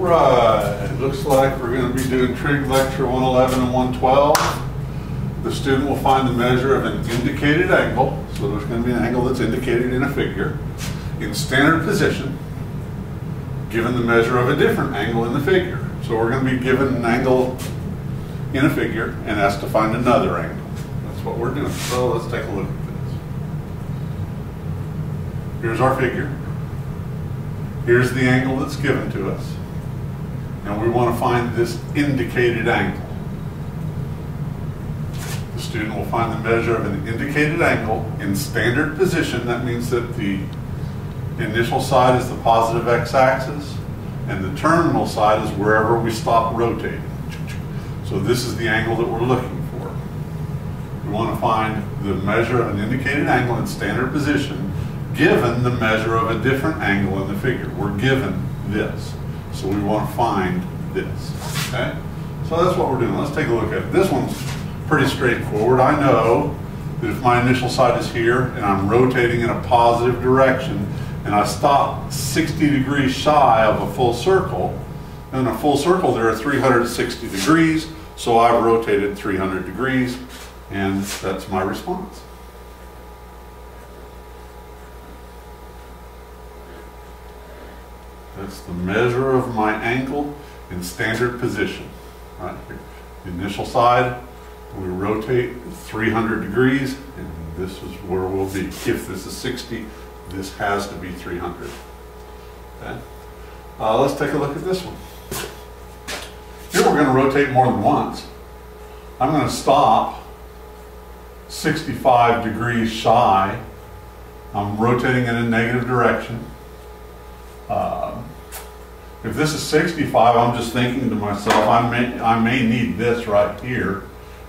right, looks like we're going to be doing trig lecture 111 and 112. The student will find the measure of an indicated angle, so there's going to be an angle that's indicated in a figure, in standard position, given the measure of a different angle in the figure. So we're going to be given an angle in a figure and asked to find another angle. That's what we're doing. So let's take a look at this. Here's our figure. Here's the angle that's given to us. And we want to find this indicated angle. The student will find the measure of an indicated angle in standard position. That means that the initial side is the positive x-axis and the terminal side is wherever we stop rotating. So this is the angle that we're looking for. We want to find the measure of an indicated angle in standard position given the measure of a different angle in the figure. We're given this. So we want to find this. Okay? So that's what we're doing. Let's take a look at it. This one's pretty straightforward. I know that if my initial side is here and I'm rotating in a positive direction and I stop 60 degrees shy of a full circle, in a full circle there are 360 degrees, so I've rotated 300 degrees and that's my response. That's the measure of my angle in standard position. Right here. The initial side, we rotate 300 degrees, and this is where we'll be. If this is 60, this has to be 300. Okay? Uh, let's take a look at this one. Here we're going to rotate more than once. I'm going to stop 65 degrees shy. I'm rotating in a negative direction. Uh, if this is 65, I'm just thinking to myself, I may, I may need this right here.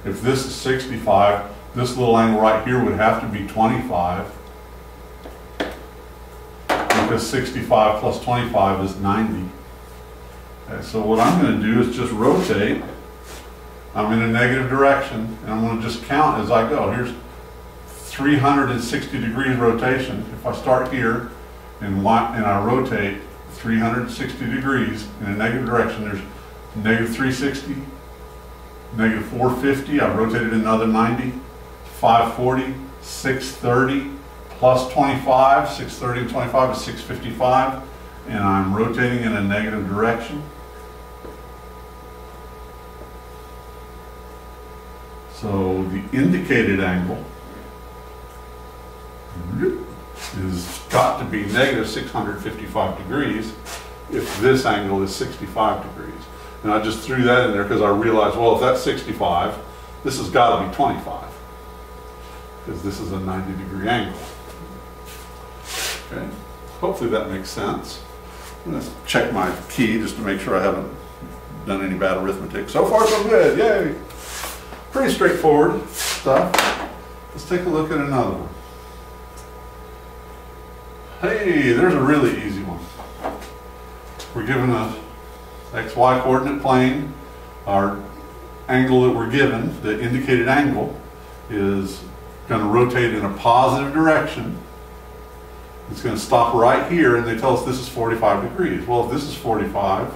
If this is 65, this little angle right here would have to be 25. Because 65 plus 25 is 90. Okay, so what I'm going to do is just rotate. I'm in a negative direction, and I'm going to just count as I go. Here's 360 degrees rotation. If I start here, and, and I rotate 360 degrees in a negative direction, there's negative 360, negative 450, I've rotated another 90, 540, 630, plus 25, 630 and 25 is 655, and I'm rotating in a negative direction. So the indicated angle is got to be negative 655 degrees if this angle is 65 degrees. And I just threw that in there because I realized, well, if that's 65, this has got to be 25 because this is a 90 degree angle. Okay, hopefully that makes sense. I'm going to check my key just to make sure I haven't done any bad arithmetic. So far so good, yay! Pretty straightforward stuff. Let's take a look at another one. Hey, there's a really easy one. We're given a xy coordinate plane. Our angle that we're given, the indicated angle, is going to rotate in a positive direction. It's going to stop right here, and they tell us this is 45 degrees. Well, if this is 45,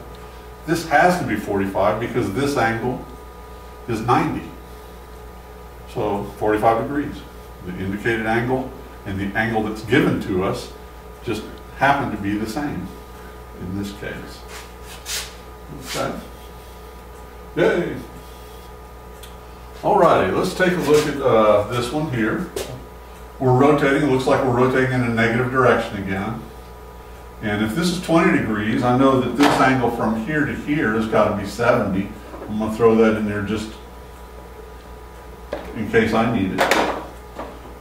this has to be 45 because this angle is 90. So 45 degrees. The indicated angle and the angle that's given to us just happen to be the same in this case. Okay. Yay. Alrighty, let's take a look at uh, this one here. We're rotating, it looks like we're rotating in a negative direction again. And if this is 20 degrees, I know that this angle from here to here has got to be 70. I'm going to throw that in there just in case I need it.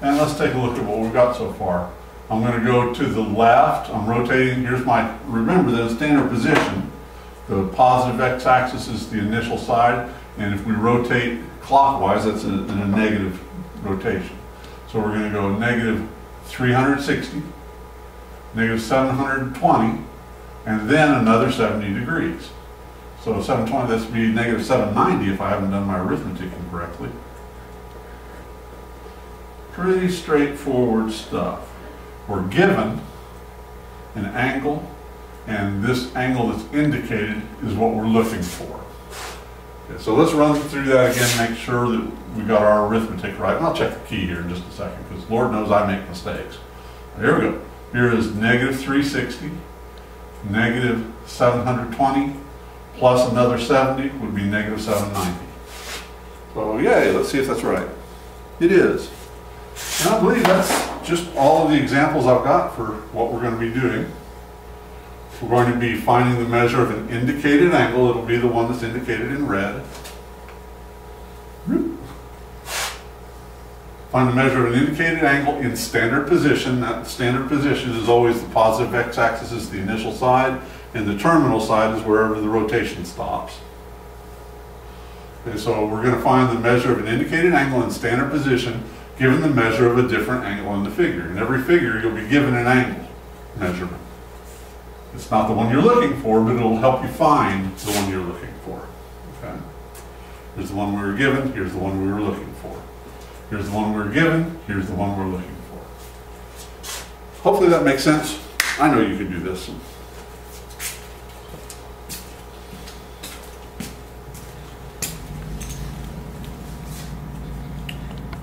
And let's take a look at what we've got so far. I'm going to go to the left. I'm rotating. Here's my, remember the standard position. The positive x-axis is the initial side, and if we rotate clockwise, that's a, in a negative rotation. So we're going to go negative 360, negative 720, and then another 70 degrees. So 720, this would be negative 790 if I haven't done my arithmetic incorrectly. Pretty straightforward stuff. We're given an angle And this angle that's indicated is what we're looking for. Okay, so let's run through that again, make sure that we got our arithmetic right. And I'll check the key here in just a second, because Lord knows I make mistakes. Here we go. Here is negative 360, negative 720, plus another 70 would be negative 790. So yay, let's see if that's right. It is. And I believe that's just all of the examples I've got for what we're going to be doing. We're going to be finding the measure of an indicated angle. It'll be the one that's indicated in red. Find the measure of an indicated angle in standard position. That standard position is always the positive x-axis is the initial side, and the terminal side is wherever the rotation stops. Okay, so we're going to find the measure of an indicated angle in standard position given the measure of a different angle in the figure. In every figure, you'll be given an angle measurement. It's not the one you're looking for, but it'll help you find the one you're looking for. Okay? Here's the one we were given, here's the one we were looking for. Here's the one we were given, here's the one we're looking for. Hopefully that makes sense. I know you can do this.